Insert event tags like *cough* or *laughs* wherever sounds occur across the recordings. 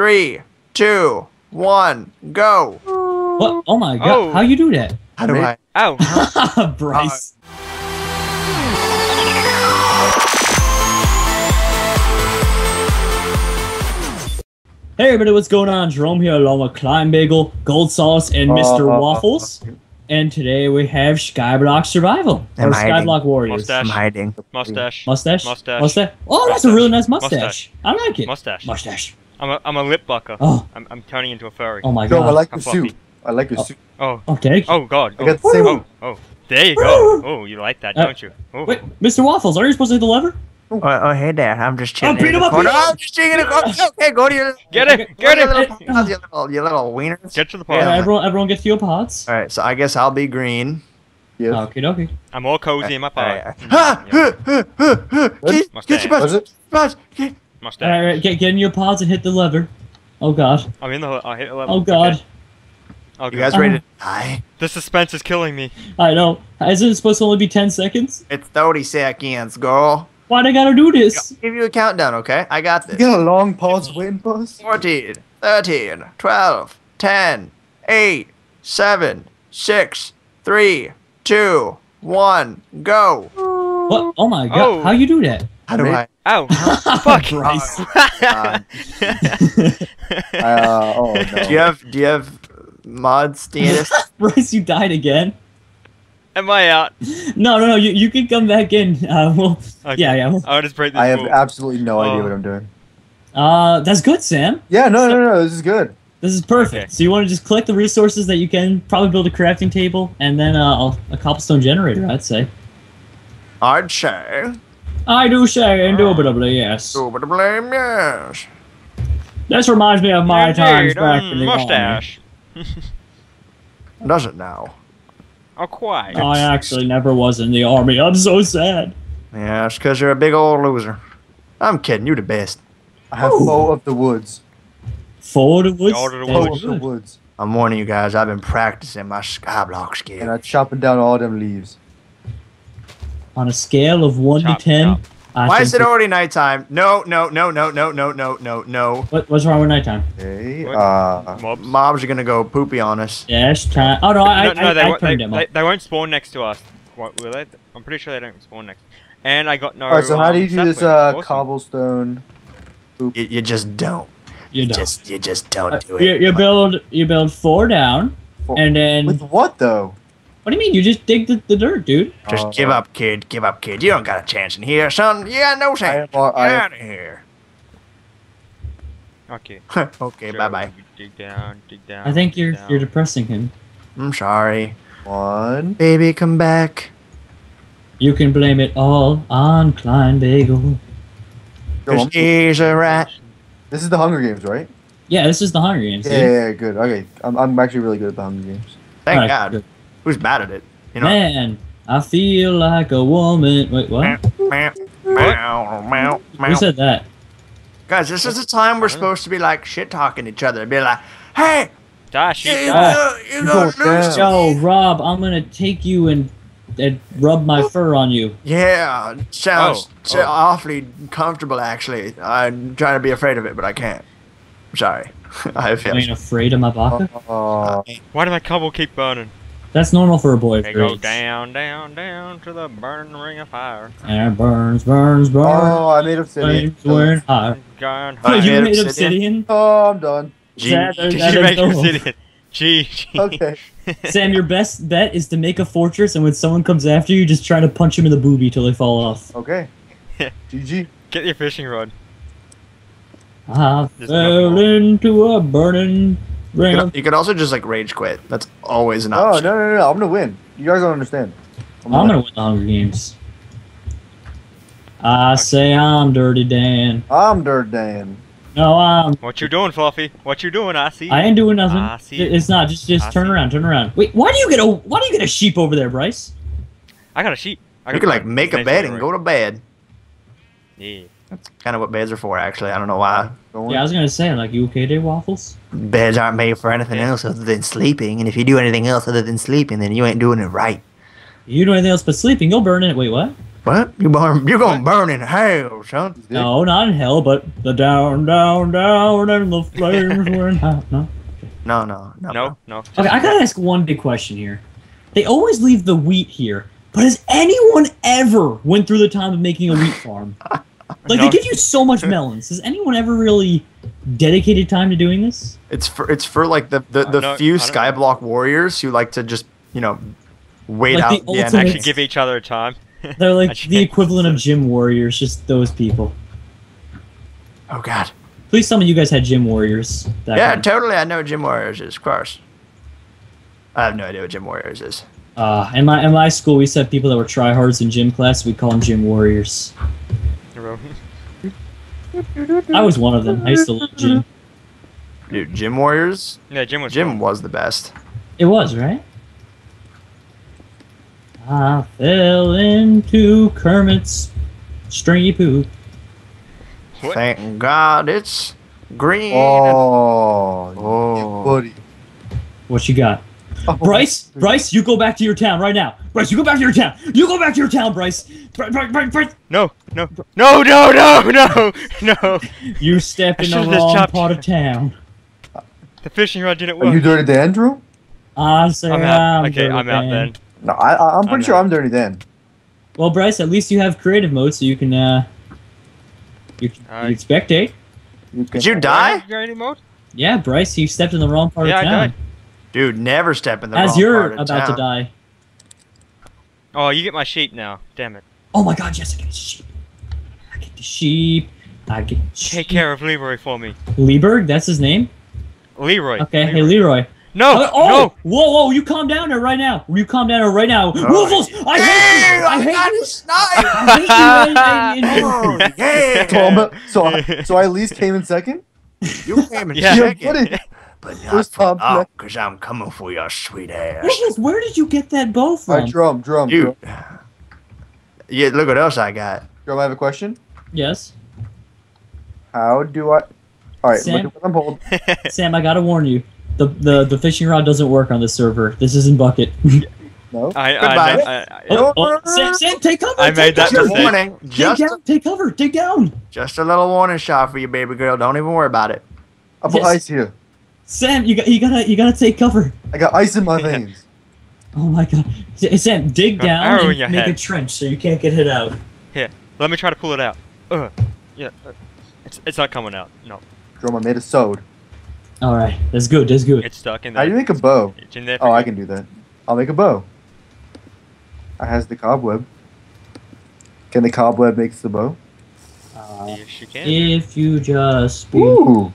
three, two, one, go. What? Oh my god! Oh. How you do that, How do I? Oh, *laughs* Brice? Hey everybody, what's going on? Jerome here along with Klein Bagel, GoldSolace, and Mr. Uh, Waffles. And today we have Skyblock Survival. I'm or hiding. Skyblock Warriors. Mustache. I'm hiding. Mustache. Mustache? Mustache. Mustache? Oh, that's a really nice mustache. Mustache. I like it. Mustache. Mustache. I'm a, I'm a lip bucker. Oh, I'm, I'm turning into a furry. oh my Yo, I like How your suit. I like your Oh. suit. Oh. Oh, thank you. Oh God. I Oh. got the same oh. Oh. There you go. *laughs* Oh, you like that, Uh, don't you? Oh. Wait, Mr. Waffles, are you supposed to hit the lever? Oh, oh, hey, Dad. I'm just chilling. beat in him up, beat him Oh, up. I'm just chilling in the corner. Okay, go to your. Get it. Get to your it. little, *laughs* you little, you little wieners. Get to the Yeah, part. Yeah. everyone, everyone get to your pods. All right, so I guess I'll be green. Yes. Okay, okay. I'm all cozy in my All part. right. Ha! Ha. Get, Mustache. get your Was butts. It? Butts. Alright, get, get in your pods and hit the lever. Oh god. I'm in the. I'll hit 11. Oh god. Okay. Oh, You God. guys ready to uh-huh. die? The suspense is killing me. I know. Isn't it supposed to only be 10 seconds? It's 30 seconds, girl. Why they gotta do this? Give you a countdown, okay? I got You this. got a long pause waiting for us? 14, 13, 12, 10, 8, 7, 6, 3, 2, 1, go. What? Oh my god. Oh. How you do that? How do I? Oh, *laughs* Fuck. Brice. *laughs* Uh, oh no. do you have do you have mod status? *laughs* Brice, you died again. Am I out? No, no, no. You, you can come back in. Uh, well, Okay. yeah, yeah. well, I'll just break this I have rule. absolutely no idea Oh. what I'm doing. Uh, that's good, Sam. Yeah, no, no, no. This is good. This is perfect. Okay. So you want to just collect the resources that you can, probably build a crafting table, and then uh, a cobblestone generator, I'd say. I'd say. I do say indubitably, yes. Indubitably, yes. This reminds me of my times back um, in the army. mustache. *laughs* Does it now? Oh, quite. I actually never was in the army. I'm so sad. Yeah, it's because you're a big old loser. I'm kidding. You're the best. I have Ooh. foe of the woods. Forward of woods. Order the That's Foe woods. of the woods. I'm warning you guys. I've been practicing my skyblock skill. And. I'm chopping down all them leaves. On a scale of one Chop, to ten, chop. I Why is it already nighttime? No, no, no, no, no, no, no, no, no. What, what's wrong with nighttime? Okay. What? Uh, Mobs. Mobs are gonna go poopy on us. Yes, time. Oh no, I, no, no, I, they, I, won't, they, turned them they, they won't spawn next to us. What, will they? I'm pretty sure they don't spawn next. And I got no. all right. So how um, do you do this? Uh, Awesome. cobblestone. You, you just don't. You You don't. just you just don't Uh, do you, it. you build you build four down, For- and then With what though? What do you mean? You just dig the, the dirt, dude. Just Uh, give up, kid. Give up, kid. You don't got a chance in here, son. You got no I chance. am. uh, Get I am out of here. *laughs* Okay. *laughs* okay, so bye bye. you Dig down, dig down. I think you're down. you're depressing him. I'm sorry. one. Baby, come back. You can blame it all on Klein Bagel. Yo, Cause I'm- he's a rat. This is the Hunger Games, right? Yeah, this is the Hunger Games. Yeah, yeah, yeah, good. Okay, I'm, I'm actually really good at the Hunger Games. Thank Alright, God. good. Who's bad at it? You know. Man, I feel like a woman. Wait, what? Meow, meow, meow, Who said that? Guys, this is the time we're supposed to be like shit talking each other. Be like, hey, Dash, you, you you, dash. go- you You go go lose. down. Yo, Rob, I'm gonna take you and, and rub my fur on you. Yeah, sounds Oh, so oh. awfully comfortable. Actually, I'm trying to be afraid of it, but I can't. I'm sorry. *laughs* I I feel. ain't afraid of my baka. Uh, Why do my cobble keep burning? That's normal for a boy of They your go down, down, down to the burning ring of fire. And it burns, burns, burns. oh, I made obsidian. flames wearing high. Going Oh, you made made obsidian? obsidian? Oh, I'm done. Gee, That- Did that you is make obsidian? Gee, gee. Okay. *laughs* Sam, your best bet is to make a fortress, and when someone comes after you, just try to punch them in the boobie till they fall off. Okay. *laughs* GG. Get your fishing rod. I Just fell into a burning you ring. could, you could also just like rage quit. That's always an Oh, option. no, no, no, no. I'm gonna win. You guys don't understand. I'm gonna win the Hunger Games. I say I'm Dirty Dan. I'm Dirty Dan. No, I'm. What you doing, Fluffy? What you doing? I see. I ain't doing nothing. I see. It's not. Just, just I turn see. around. Turn around. Wait, why do you get a? Why do you get a sheep over there, Brice? I got a sheep. I You got could like make a bed little and go to bed. Yeah. That's kind of what beds are for, actually. I don't know why. Don't Yeah, I was gonna say, like, you okay there, waffles? Beds aren't made for anything Yeah. else other than sleeping. And if you do anything else other than sleeping, then you ain't doing it right. You do anything else but sleeping, you'll burn it. Wait, what? What? You burn? You gonna burn in hell, son? No, not in hell, but the down, down, down, and the *laughs* flames were in hell. No. No, no, no. No, no. Okay, I gotta ask one big question here. They always leave the wheat here, but has anyone ever went through the time of making a wheat farm? *laughs* Like No. they give you so much *laughs* melons. Has anyone ever really dedicated time to doing this? It's for it's for like the the, the don't- few I don't know. skyblock warriors who like to just you know wait Like out the the, ultimate- end. Actually, give each other time. *laughs* They're like the equivalent of gym warriors, just those people. Oh God. Please tell me you guys had gym warriors. back Yeah, then. totally. I know what Gym Warriors is. Of course. I have no idea what Gym Warriors is. Uh, in my in my school, we said people that were tryhards in gym class. We call them gym warriors. I was one of them. I used to love gym. Dude, Gym Warriors. yeah, Jim was. Gym fun. was the best. It was right. I fell into Kermit's stringy poop. What? Thank God it's green. Oh, Oh. buddy. What you got, Oh, Brice? Brice, you go back to your town right now. Brice, you go back to your town. You go back to your town, Brice. Brice, Brice, Brice, Brice. No, no, no, no, no, no, no. You step in the should've wrong chopped part of town. The fishing rod didn't work. Are you work. Dirty Dan, Drew? I say I'm out. I'm Okay, Dirty I'm out Dan. then. No, I, I, I'm pretty I'm sure not. I'm Dirty Dan. Well, Brice, at least you have creative mode, so you can uh, you can, Uh, you spectate. You Did you die? Granny mode? Yeah, Brice, you stepped in the wrong part Yeah, of town. died. Dude, never step in the As wrong you're part of about town. to die. Oh, you get my sheep now. Damn it. Oh my God! Yes, I get the sheep. I get the sheep. I get sheep. Take care of Leroy for me. Leberg, that's his name. Leroy. Okay, hey Leroy. No, oh, oh, no. whoa, whoa! You calm down there right now. You calm down there right now. Oh, Woofles, I hate you. I hate got you. I hate you. and- and- Oh, yeah. So, I'm, so, I, so I at least came in second? You came in Yeah. *laughs* Yeah, second, buddy. But not for time long, because I'm coming for your sweet ass. Woofles, where did you get that bow from? right, drum, drum, Dude. drum. Yeah, look what else I got. Drum, I have a question. yes, How do I... All right, Sam? look at what I'm. *laughs* Sam. I gotta warn you. The, the the fishing rod doesn't work on this server. This isn't bucket. *laughs* No? I, Goodbye. I, I, I, oh, oh, Sam, Sam, take cover. I made take that cover. Just a mistake. warning. Dig Just, down, take cover, dig down. just a little warning shot for you, baby girl. Don't even worry about it. I put Yes. here. Sam, you got you gotta you gotta take cover. I got ice in my veins. Oh my god. S- Sam, dig Got an down arrow in and your make a trench so you can't get hit out. Here, let me try to pull it out. Ugh. Yeah. uh, It's, it's not coming out. No. Drum, I made a sword. Alright, that's good, that's good. It's stuck in How there. do you make a bow? It's in there for Oh, I can do that. I'll make a bow. I has the cobweb. Can the cobweb makes the bow? Uh, Yes, you can. if you just speak. Ooh.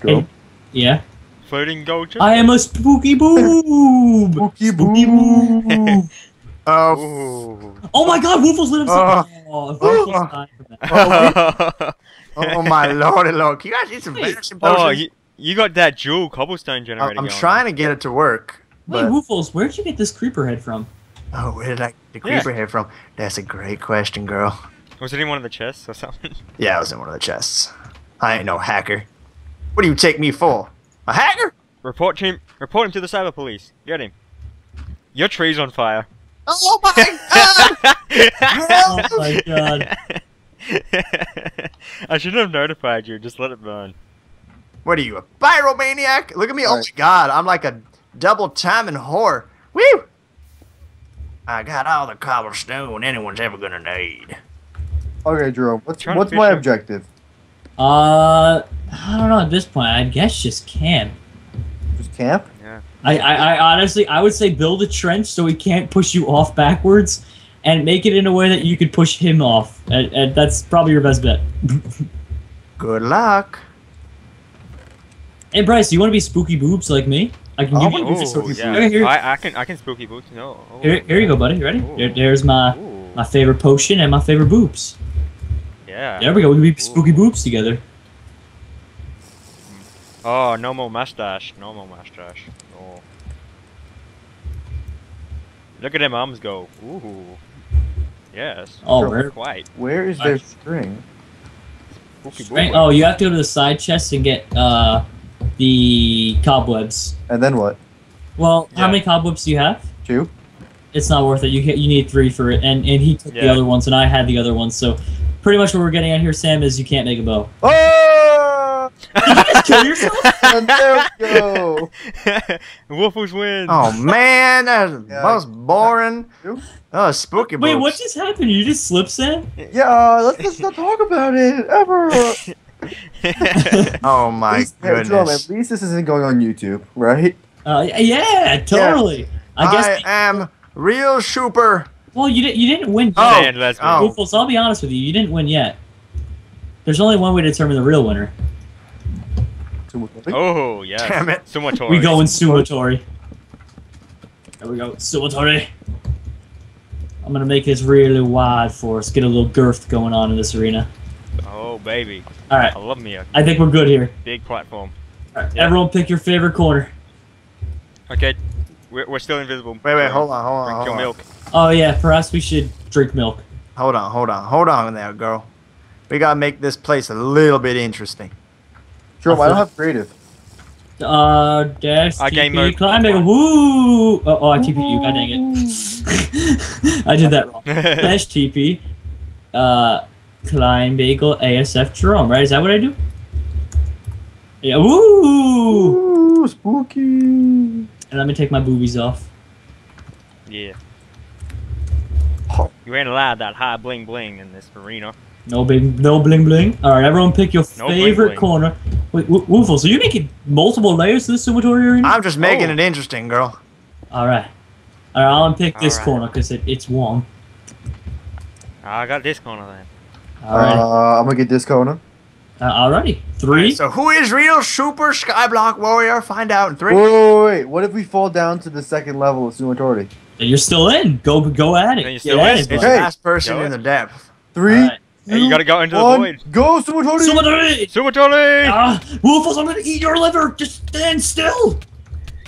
Drum. Yeah. Floating gold. I am a spooky boob! Spooky Spooky boob. boob! *laughs* Oh, Oh my god, Woofles lit himself! Oh, Woofles died from that. Oh, *laughs* oh my lordy lord. Can you guys eat some Wait. medicine oh, you, you got that jewel cobblestone I- generator I'm going. trying to get it to work. Wait, But, Woofles, where'd you get this creeper head from? oh, where did I get the Yeah. creeper head from? That's a great question, girl. Was it in one of the chests or something? *laughs* Yeah, it was in one of the chests. I ain't no hacker. What do you take me for? A hacker? report him. Report him to the cyber police. Get him. Your tree's on fire. Oh my god! *laughs* *laughs* Oh my god. *laughs* I should have notified you. Just let it burn. What are you, a pyromaniac? Look at me. Oh my god, I'm like a double timing whore. Woo! I got all the cobblestone anyone's ever gonna need. Okay, Jerome. What's what's my objective? Uh, I don't know at this point. I guess just camp. Just camp? Yeah. I, I, I honestly, I would say build a trench so he can't push you off backwards, and make it in a way that you could push him off. And, and that's probably your best bet. *laughs* Good luck. hey Brice, do you want to be spooky boobs like me? I can I give wanna you. be Oh, spooky yeah. Okay. I, I can I can spooky boots. No. Oh, Here, here you go, buddy. You ready? Ooh. There, there's my Ooh. my favorite potion and my favorite boobs. Yeah. There we go. We can be spooky boobs together. Oh, no more mustache. No more mustache. Oh. Look at them arms go. Ooh. Yes. Oh, Sure. where? Quite. Where is their Nice. string? Spooky Right? Oh, you have to go to the side chest and get uh the cobwebs. And then what? Well, how many cobwebs do you have? Two? It's not worth it. You get, you need three for it, and and he took the other ones, and I had the other ones. So, pretty much what we're getting at here, Sam, is you can't make a bow. Oh! You just Kill yourself. And there we go. *laughs* Waffles win. Oh man, that was Yeah. most boring. You? Oh, spooky Wait, what just happened? You just slip, Sam? Yeah, let's just not talk about it ever. *laughs* Oh At my least- hey, Jerome, goodness. at least this isn't going on YouTube, right? Uh, yeah, totally. I guess. I am real super. Well, you didn't. You didn't win. Yet. Oh, Sand lesbian. oh. Woofles, I'll be honest with you. You didn't win yet. There's only one way to determine the real winner. Oh, yeah. Damn it. Sumotori. We go in Sumotori. There we go, Sumotori. I'm gonna make this really wide for us. Get a little girth going on in this arena. Oh, baby. All right, I love me a I think we're good here. big platform. All right, Yeah. Everyone, pick your favorite corner. Okay. We're, we're still invisible. Wait, wait, hold on, hold on, Drink hold your on. milk. Oh yeah, perhaps we should drink milk. Hold on, hold on, hold on there, girl. We gotta make this place a little bit interesting. Jerome, I don't have creative. Uh, dash I game TP mode. climbing. Woo! Oh, oh, I TP you. God dang it! *laughs* I did that wrong. *laughs* Dash TP. Uh, Klein Bagel ASF Jerome. Right? Is that what I do? Yeah. Woo! Ooh, spooky. And let me take my boobies off. yeah. You ain't allowed that high bling bling in this arena. No bling, no bling bling. All right, everyone, pick your No bling favorite bling. corner. Wait, Wo- Woofle, so you're making multiple layers to this Sumotori arena? I'm just making Oh. it interesting, girl. All right. All right, I'll pick this All right. corner because it, it's warm. I got this corner then. All right. Uh, I'm gonna get this corner. Uh, alrighty. Three. So who is real super skyblock warrior? Find out in three. Wait, wait, wait. What if we fall down to the second level of Sumotori? You're still in. Go go at it. Then you're Get still at in. it, It's the last person Go in it. the depth. Three, Alright. Hey, you gotta go into the one, void. go Sumotori! Sumotori! Sumotori! Ah, Woofles, I'm gonna eat your liver. Just stand still.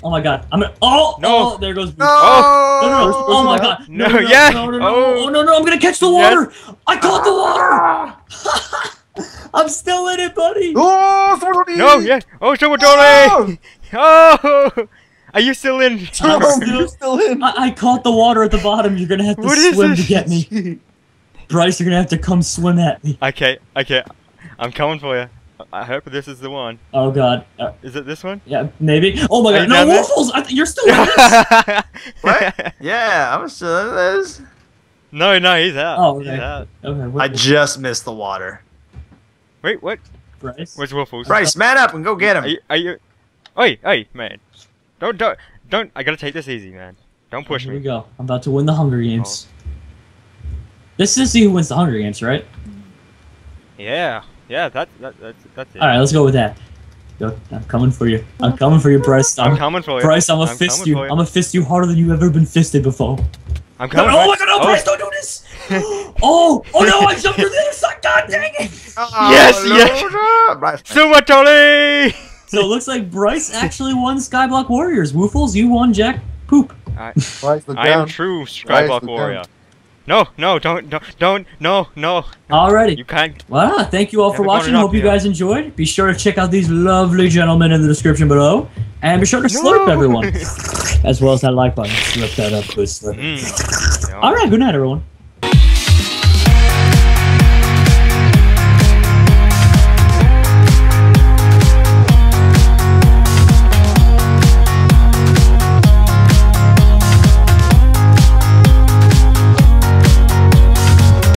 Oh my god. I'm gonna. Oh, No. oh, there goes. No! Oh. No, no, no. Oh my god. No, no, no, yeah. No, no, no. Oh. Oh, no, no. I'm gonna catch the Yes. water. I caught the water. *laughs* I'm still in it, buddy. Oh, Sumotori! No, yeah. Oh, No! Sumotori! Oh! Are you still in? Jerome, *laughs* you're still in. I, I caught the water at the bottom. You're gonna have to What is swim this? to get me. Brice, you're gonna have to come swim at me. Okay, okay. I'm coming for you. I hope this is the one. Oh god. Uh, Is it this one? yeah, maybe. Oh my Are god. No, down there? Woofles. I th- you're still in this. *laughs* What? Yeah, I'm still in this. no, no, he's out. Oh, He's okay. out. Okay. I What, just missed the water. Wait, what? Brice? Where's Waffles? Brice, man up and go get Are him. you? Are you? Oi, oi, man! Don't, don't, don't! I gotta take this easy, man. Don't push me. Here we me. go. I'm about to win the Hunger Games. Oh. This is to see who wins the Hunger Games, right? Yeah, yeah. That, that, that's, that's it. All right, let's go with that. Go. I'm coming for you. I'm coming for you, Brice. I'm I'm, coming for you. Brice, I'm gonna I'm fist coming you. I'm gonna fist you harder than you've ever been fisted before. I'm No, coming. oh my god, no, oh. Brice, don't do this! *laughs* oh, oh no, I jumped through this! God dang it! *laughs* Oh, Yes, yes. *laughs* loser. Brice. Sumotori! So it looks like Brice actually won Skyblock Warriors. Woofles, you won Jack Poop. Brice, look I am down. true Skyblock warrior. down. No, no, don't, don't, don't, no, no. Alrighty. You can't. Well, thank you all for we're watching. up, Hope you yeah. guys enjoyed. Be sure to check out these lovely gentlemen in the description below. And be sure to slurp No. everyone. *laughs* as well as that like button. Slurp that up, good slurp. Mm. Alright, good night, everyone.